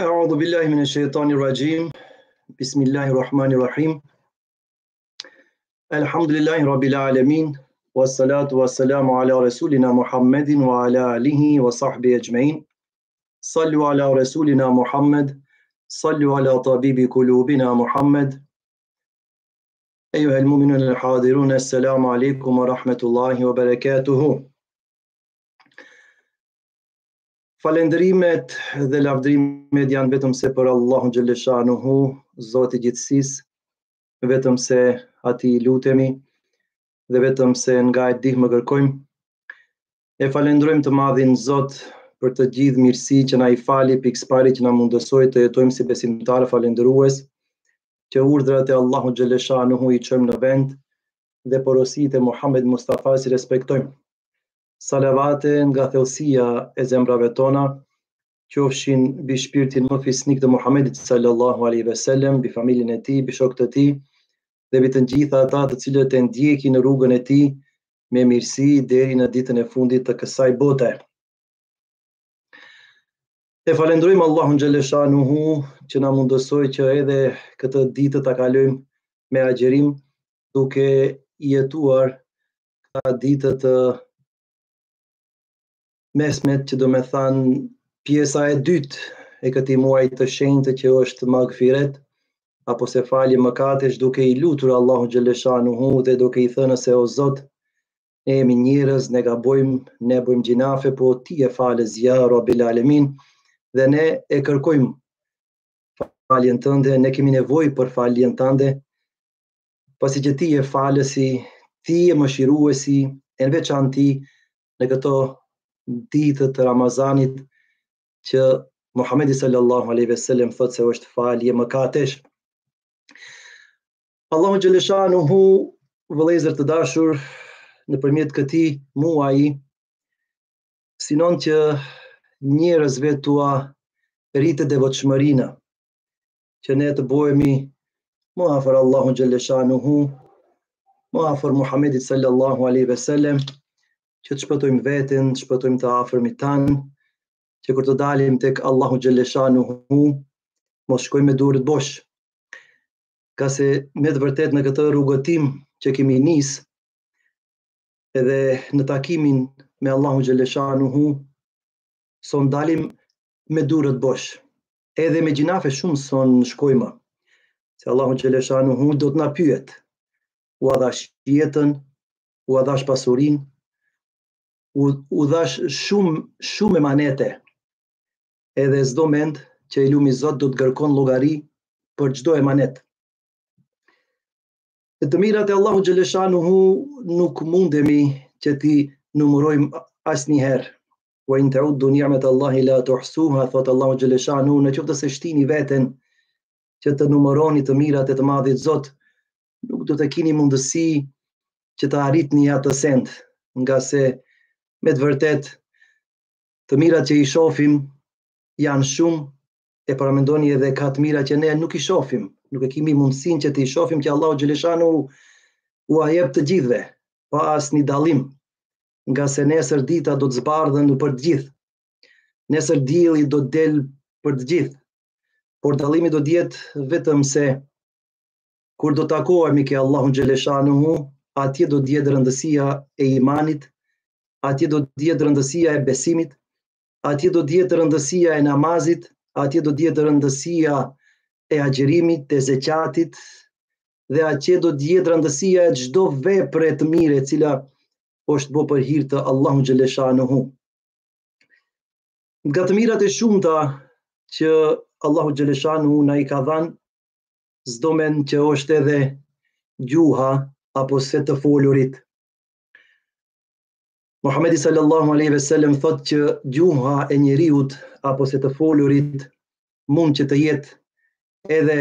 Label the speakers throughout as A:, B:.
A: أعوذ بالله من الشيطان الرجيم بسم الله الرحمن الرحيم الحمد لله رب العالمين والصلاة والسلام على رسولنا محمد وعلى آله وصحبه أجمعين صلوا على رسولنا محمد صلوا على طبيب قلوبنا محمد أيها المؤمنون الحاضرون السلام عليكم ورحمة الله وبركاته Falenderimet dhe lavdrimet janë vetëm se për Allahun xheleshanuhu, Zot i gjithësisë, vetëm se atij i lutemi dhe vetëm se nga ai ndihmë kërkojmë. E falendrojmë të madhin Zot për të gjithë mirësi që na i fali, pikësëpari që na mundësoi të jetojmë si besimtarë falendrues, që urdhrat e Allahu xheleshanuhu i çojmë në vend dhe porositë e Muhammed Mustafasë i respektojmë. Salavate nga thellësia e zemrave tona qofshin mbi shpirtin më fisnik të Muhamedit sallallahu alaihi wasallam, mbi familjen e tij, mbi shokët e tij dhe mbi të gjitha ata të cilët e ndjekin në rrugën e tij me mirësi deri në ditën e fundit të kësaj bote. E falendrojmë Allahun xheleshanuhu që na mundësoi që edhe këtë ditë ta kalojmë me agjërim duke jetuar këta ditë të mesmet që domethënë pjesa e dytë e këtij muaj të shenjtë që është magfiret apo se falje mëkatesh duke iu lutur Allahu xheleshanuhu dhe duke i thënë se o Zot ne jemi njerëz, ne gabojmë, ne bojmë gjinafe, po ti je falës, ja Rabbil alemin, dhe ne e kërkojmë faljen tënde, ne kemi nevojë për faljen tënde, pasi që ti je falësi, ti je mëshiruesi, e në veçanti në këto ditë të Ramazanit që Muhamedi sallallahu alaihi wasallam thotë se është falje mëkatesh. Allahu xheleshanuhu vëllezër të dashur nëpërmjet këtij muaji synon që njerëzve t'ua rritë devotshmërinë. që ne të bëhemi më afër Allahut xheleshanuhu, më afër Muhamedit sallallahu alaihi wasallam, që të shpëtojmë veten, të shpëtojmë të afërmit tanë, që kur të dalim tek Allahu xheleshanuhu, mos shkojmë me durët bosh. Ngase me të vërtetë në këtë rrugëtim që kemi nis edhe në takimin me Allahu xheleshanuhu, s'bon dalim me durët bosh, Edhe me gjinafe shumë s'bon shkojmë. Se Allahu xheleshanuhu do të na pyet. Ua dhashë jetën, ua dhashë pasurinë, u, u dhashë shumë, shumë emanete. Edhe s'do mend që i lumi Zot do të kërkon llogari për çdo emanet. E të mirat e Allahu xheleshanuhu nuk mundemi që t'i numërojmë asnjëherë. Wa in ta'uddu ni'mata Allahi la tuhsuha, thotë Allahu xhelle shanuhu, në qoftë se shtini veten që të numëroni të mirat e të madhit Zot, nuk do të kini mundësi që të arritni atë send, ngase me të vërtetë të mirat që i shofim janë shumë e paramendoni edhe ka të mira që ne nuk i shofim, nuk e kemi mundësinë që t'i shofim që Allahu xhelle shanuhu ua jep të gjithëve, pa asnjë dallim, ngase nesër dita do të zbardhën për të gjithë. Nesër dilli do të dalë për të gjithë. Por dallimi do të jetë vetëm se kur do takohemi ke Allahu xhelle shanuhu, atje do të jetë rëndësia e imanit, atje do të jetë rëndësia e besimit, atje do të jetë rëndësia e namazit, atje do të jetë rëndësia e agjërimit, e zeqatit, dhe atje do të jetë rëndësia e çdo vepre të mirë e cila është bo për hir të Allahu xhelle shanuhu. Nga të mirat e shumta që Allahu xhelle shanuhu na i ka dhanë, s'do mend që është edhe gjuha apo se të folurit. Muhamedi sallallahu alejhi ve sellem thotë që gjuha e njeriut apo se të folurit mund që të jetë edhe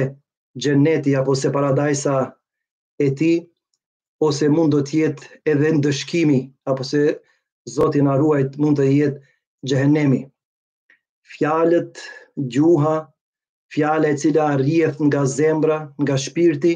A: xheneti apo se paradajsa e tij ose mund do të jetë edhe ndëshkimi apo se Zoti na ruajtë mund të jetë xhehenemi. Fjalët, gjuha, fjala e cila rrjedh nga zemra, nga shpirti,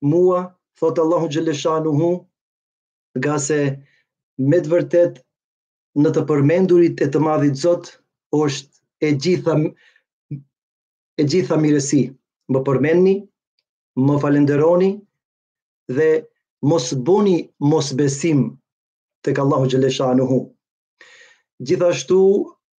A: mua, thotë Allahu xhelle shanuhu, ngase me të vërtetë në të përmendurit e të madhit Zot është e gjitha e gjitha mirësi. Më përmendni, më falënderoni dhe mos boni mosbesim tek Allahu xhelle shanuhu. Gjithashtu,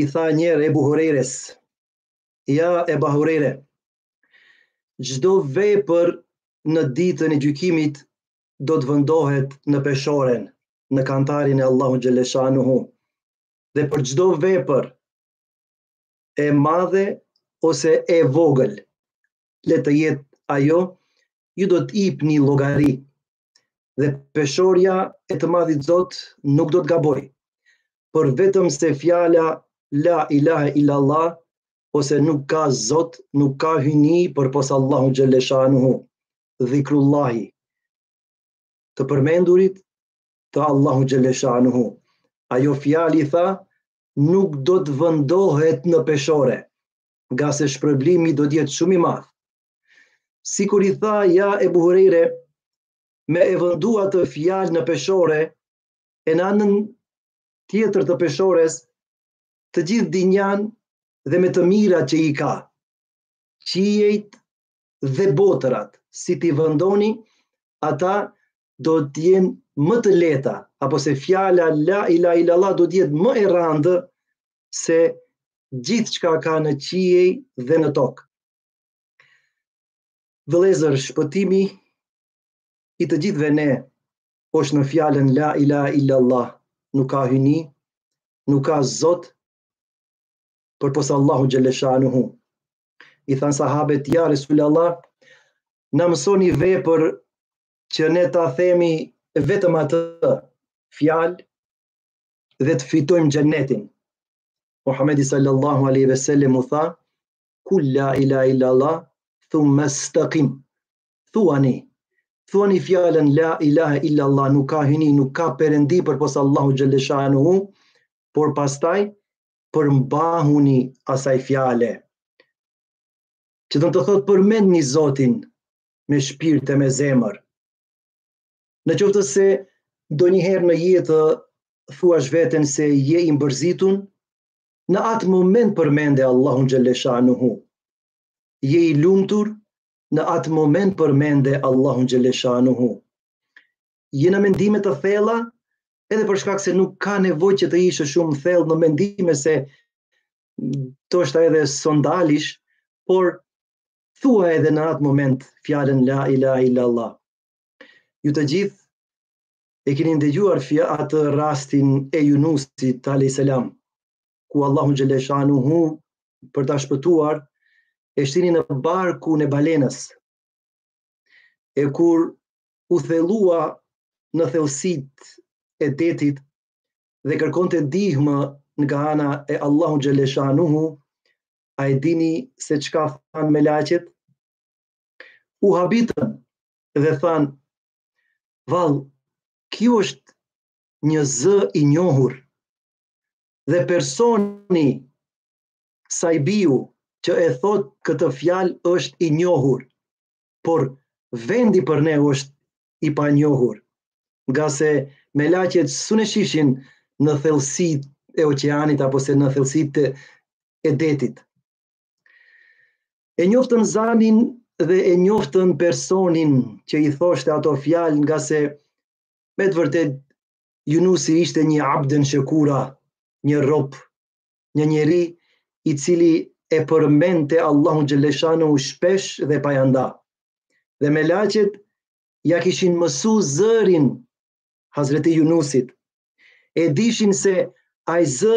A: i tha njëherë Ebu Hurejres, ja Ebu Hurejre, çdo vepër në ditën e gjykimit do të vendohet në peshoren, në kantarin e Allahu xhelle shanuhu, dhe për çdo vepër e madhe ose e vogël, le të jetë ajo, ju do të ipni llogari dhe peshorja e të madhit Zot nuk do të gabojë, për vetëm se fjala la ilahe illallah, ose nuk ka Zot, nuk ka hyjni përpos Allahu xhelle shanuhu, dhikrullahi, të përmendurit të Allahu xhelle shanuhu. Ajo fjali tha, nuk do të vendohet në peshore, ngase shpërblimi do të jetë shumë i madh. Sikur i tha ja Ebu Hurejre, me e vendu atë fjalë në peshore, e në anën tjetër të peshores, të gjithë dynjanë dhe me të mirat që i ka, qiejt dhe botërat, si t'i vendoni, ata do t'jenë më të lehta, apo se fjala la ilaha illallah do t'jetë më e randë se gjithçka ka në qiej dhe në tokë. Vëllezër, shpëtimi i të gjithëve ne është në fjalën La ilaha illa Allah, nuk ka hyni, nuk ka zot, përpos Allahu xhelleshanuhu. I thanë sahabet, ja Resul Allah, na mësoni vepër që ne ta themi vetëm atë fjalë dhe të fitojmë xhennetin. Muhammedi sallallahu aleyhi ve sellem u tha, kul la ilaha illa Allah, thumme stekim, thuani, thuani fjalën la ilaha illa Allah, nuk ka hyni, nuk ka perëndi përpos Allahu xhelleshanuhu, por pastaj përmbahuni asaj fjale. Që do të thotë përmendni Zotin me shpirt e me zemër. Në qoftë se ndonjëherë në jetë e sheh veten se je i mërzitun, në atë moment përmende Allahun xhelleshanuhu. Je i lumtur, në atë moment përmende Allahun xhelleshanuhu. Je në mendime të thella, edhe për shkak se nuk ka nevojë që të hish shumë thellë në mendime se të është edhe sondalish, por thuaj edhe në atë moment fjalën la ilaha illa Allah. Ju të gjithë E keni ndëgjuar fja- atë rastin e Junusit alejhi selam, ku Allahu xhelleshanuhu për ta shpëtuar, e shtini në barkun e balenës, e kur u thellua në thellësitë e detit dhe kërkonte ndihmë nga ana e Allahu xhelleshanuhu, a e dini se çka thanë melaqet? U habitën dhe thanë, Vallë, ky është një zë i njohur dhe personi sahibi që e thotë këtë fjalë është i njohur, por vendi për ne është i panjohur, ngase melaqet s'mund e shihshin në thellësitë e oqeanit apo se në thellësitë e detit. E njoftën zanin dhe e njoftën personin që i thoshte ato fjalë ngase me të vërtet Junusi ishte një abden shekura, një rob, një njeri i cili e përmendte Allahu Xhelleshanuhu shpesh dhe pajanda. Dhe melaqet ia kishin mësu zërin Hazreti Junusit. E dishin se ai zë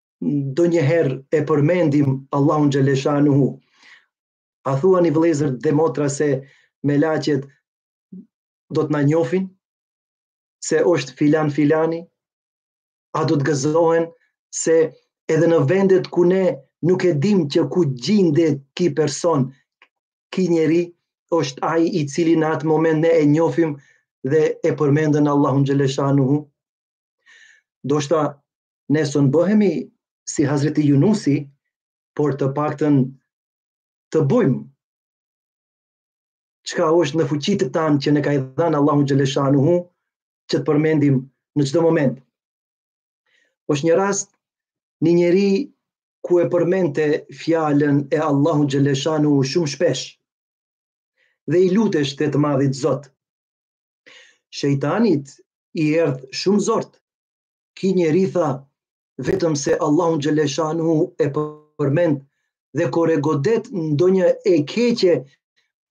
A: ndonjëherë e përmendim Allahun Xhelleshanuhu. A thuani vëllezër dhe motra se melaqet do të na njofin? Se është filan filani? A do të gëzohen se edhe në vendet ku ne nuk e dim që ku gjinde ki person, ki njeri, është ai i cili në atë moment ne e njofim dhe e përmendën Allahun Xhelleshanuhu. Ndoshta ne s'un bëhemi si Hazreti Junusi, por të paktën të bëjmë çka është në fuqitë tanë që na ka i dhanë Allahu Xhelleshanuhu, që ta përmendim në çdo moment. është një rast një njeri ku e përmendte fjalën e Allahu Xhelleshanuhu shumë shpesh dhe i luteshte të madhit Zot. Shejtanit i erdh shumë zort ki njeri tha vetëm se Allahun Xhelleshanuhu e përmend dhe kur e godet ndonjë e keqe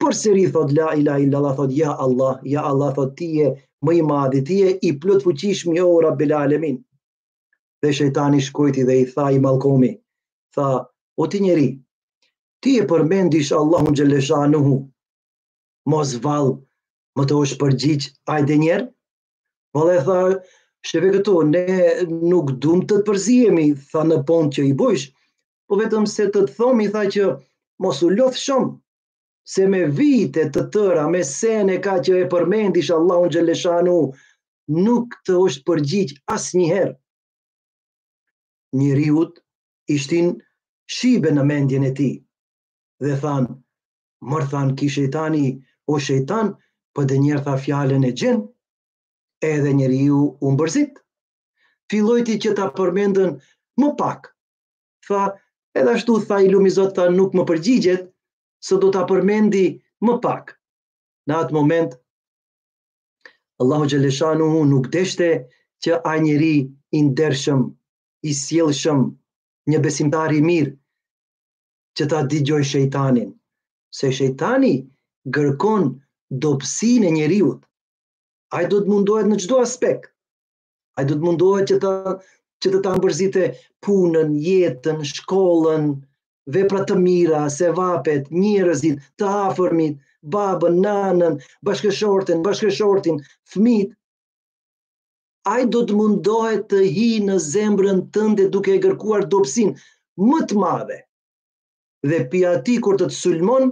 A: përsëri thotë la ilahe ilallah thotë ja Allah ja Allah thotë ti je më i madhi ti je i plotfuqishmi o Rabbil Alamin dhe shejtani shkojti dhe i tha i mallkomi tha o ti njeri ti e përmendish Allahun Xhelleshanuhu mos vallë më të është përgjigj ai ndonjerë Vallë tha, shihe këtu, ne nuk dum të të përzihemi, tha në punt që i bojsh, po vetëm se të të thomi, tha që mos u lodh shumë, se me vite të tëra, me sene ka që e përmendish Allahun Xhelleshanuhu, nuk të është përgjigj asnjëherë. Njeriut i shtin shybe në mendjen e tij, dhe thanë, Mor than ki shejtani o shejtan po ndonjer tha fjalën e gjen edhe njeriu u mbërzit fillojti që ta përmendën më pak tha edhe ashtu tha i lumi Zot tha nuk më përgjigjet se do ta përmendi më pak në atë moment Allahu Xhelleshanuhu nuk deshte që ai njeri i ndershëm, i sjellshëm, një besimtar i mirë, që ta digjoj shejtanin, se shejtani gërkon dobësinë e njeriut. Ai do të mundohet në çdo aspekt. Ai do të mundohet që ta që të ta mbërzitë punën, jetën, shkollën, vepra të mira, sevapet, njerëzit, të afërmit, babën, nanën, bashkëshorten, bashkëshortin, fmijt. Ai do të mundohet të hijë në zemrën tënde duke e kërkuar dobësinë më të madhe. Dhe pi ati kur të të sulmon,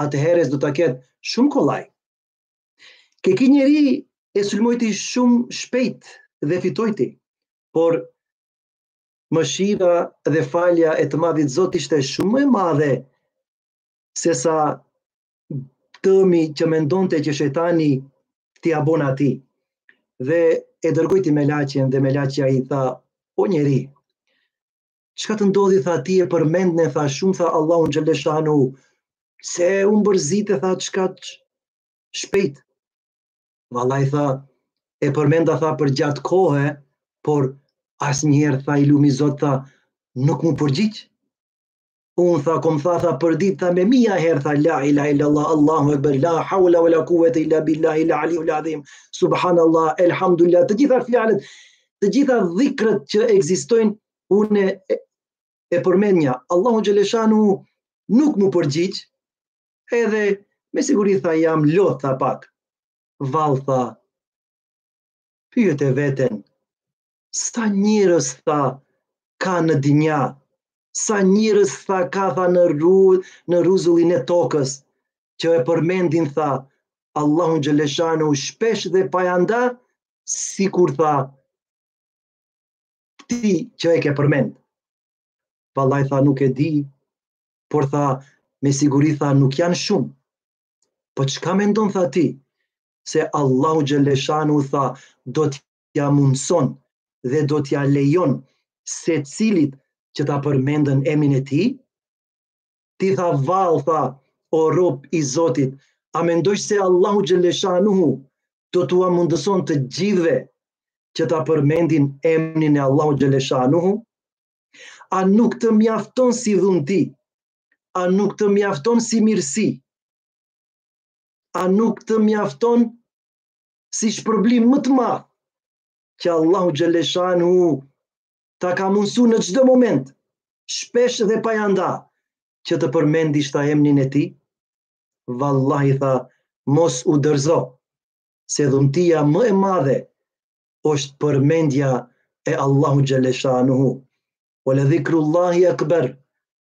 A: atëherë do ta ketë shumë kollaj. Ke ki njeri e sulmojti shumë shpejt dhe fitojti, por mëshira dhe falja e të madhit Zot ishte shumë më e madhe sesa dëmi që mendonte që shejtani t'ia bon atij. Dhe e dërgojti melaqen dhe melaqja i tha, o njeri, çka të ndodhi tha ti e përmendne tha shumë tha Allahun Xheleshanuhu, se u mbërzite tha çka të shpejt. Vallahi tha, e përmenda tha për gjatë kohë, por asnjëherë tha i lumi Zot tha, nuk m'u përgjigj. Unë tha, kom tha, tha, për ditë, tha, me mija herë, tha, la ilahe il-lallah, Allahu ekber, la haula, ue la kuvete il-la billahil alijil adhim, subhanallah, elhamdulilah, të gjitha fjalët, të gjitha dhikrët që ekzistojnë, unë e, e përmenja, Allahu Xheleshanuhu nuk m'u përgjigj, edhe me siguri tha jam lodh, tha pak, vallë tha, pyete veten, Sa njerëz tha ka në dinja, sa njerëz tha ka tha në rru, në rruzullin e tokës, që e përmendin tha Allahun Xheleshanuhu shpesh dhe pa ja nda, sikur tha ti që e ke përmend. Vallaj tha nuk e di, por tha me siguri tha nuk janë shumë. Po çka mendon tha ti? Se Allahu Xheleshanuhu tha do të ja mundëson dhe do t'ja lejon secilit që ta përmendën emnin e tij, ti tha vallë, tha, o rob i Zotit, a mendojsh se Allahu Xheleshanuhu do t'ua mundëson të gjithëve që ta përmendin emnin e Allahu Gjeleshanuhu? A nuk të mjafton si dhunti? A nuk të mjafton si mirësi? A nuk të mjafton si shpërblim më të madh që Allahu Xheleshanuhu ta ka mundësu në çdo moment, shpesh dhe pa ja nda, që të përmendish tha emnin e tij, vallahi tha, mos u dorëzo, se dhuntia më e madhe, është përmendja e Allahu Xheleshanuhu. Ue le dhikrullahi akber,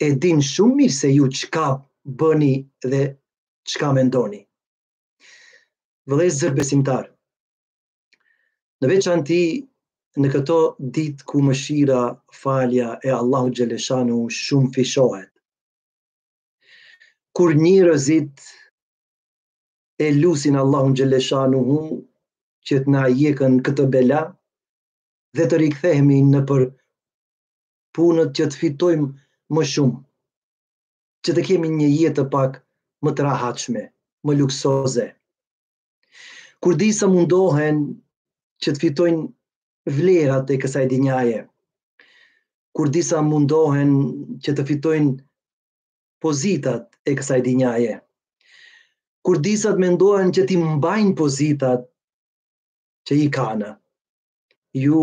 A: e din shumë mirë se ju çka bëni dhe çka mendoni. Vëllezër besimtarë, në veçanti në këto ditë ku mëshira falja e Allahu Xheleshanuhu shumëfishohet, kur njerëzit e lusin Allahu Xheleshanuhu që të na hjekën këtë bela dhe të rikëthehemi nëpër punët që të fitojmë më shumë, që të kemi një jetë pak më të rahatshme, më luksoze. Kur disa mundohen që të fitojnë vlerat e kësaj dinjaje, kur disa mundohen që të fitojnë pozitat e kësaj dinjaje, kur disa mendohen që t'i mbajnë pozitat që i kanë, ju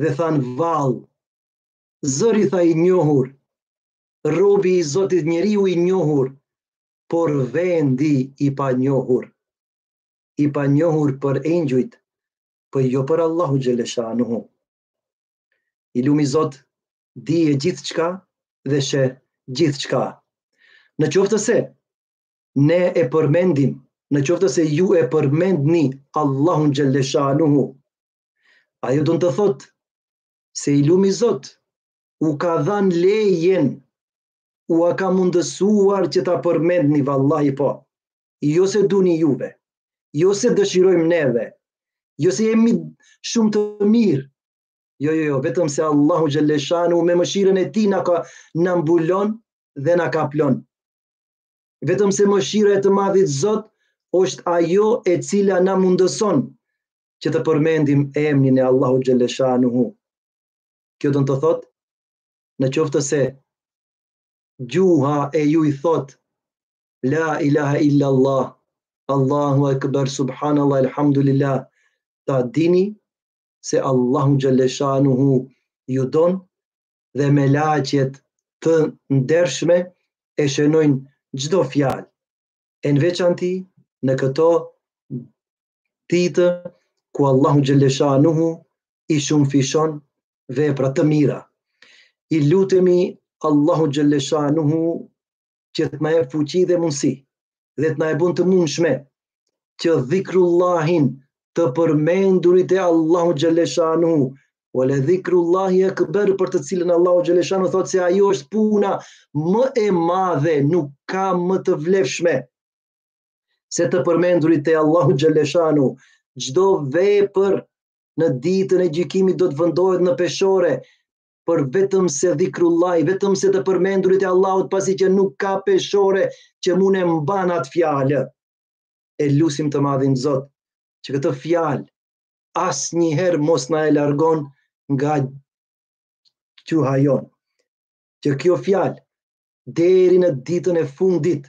A: dhe thanë vallë. Zëri tha i njohur, robi i Zotit njeriu i njohur, por vendi i panjohur. I panjohur për engjujt, për po jo për Allahu Xheleshanuhu. I lumi Zot, di gjithçka dhe sheh gjithçka. Në qoftë se ne e përmendim, në qoftë se ju e përmendni Allahun Xheleshanuhu, Ajo do të thotë se i lumi Zot u ka dhanë lejen ua ka mundësuar që ta përmendni vallahi po. Jo se duni juve, jo se dëshirojmë neve, jo se jemi shumë të mirë. Jo, jo, jo, vetëm se Allahu Xheleshanuhu me mëshirën e tij na mbulon dhe na kaplon. Vetëm se mëshira e të madhit Zot është ajo e cila na mundëson që të përmendim emnin e Allahu Xheleshanuhu. Kjo don të thotë, në qoftë se gjuha e juaj thotë, la ilaha illallah, Allahu ekber, subhanallah, alhamdulillah, ta dini se Allahu Xheleshanuhu ju don dhe melaqet të ndershme e shënojnë çdo fjalë, e në veçanti në këto ditë ku Allahu Xheleshanuhu i shumëfishon veprat e mira. I lutemi Allahu Xheleshanuhu që të na jep fuqi dhe mundësi dhe të na e bën të mundshme që dhikrullahin të përmendurit e Allahu Xheleshanuhu ue le dhikrullahi ekber për të cilën Allahu Xheleshanuhu thotë se ajo është puna më e madhe nuk ka më të vlefshme se të përmendurit e Allahut xhelleshanuhu, çdo vepër në ditën e gjykimit do të vendohet në peshore, përvetëm se dhikrullahi, vetëm se të përmendurit e Allahut, pasi që nuk ka peshore që mund e mban atë fjalë. E lusim të madhin Zot, që këtë fjalë, asnjëherë mos na e largon nga gjuha jonë, që kjo fjalë, deri në ditën e fundit,